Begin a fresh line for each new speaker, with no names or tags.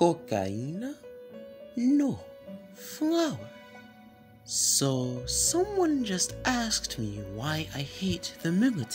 Cocaine? No, flour. So, someone just asked me why I hate the military.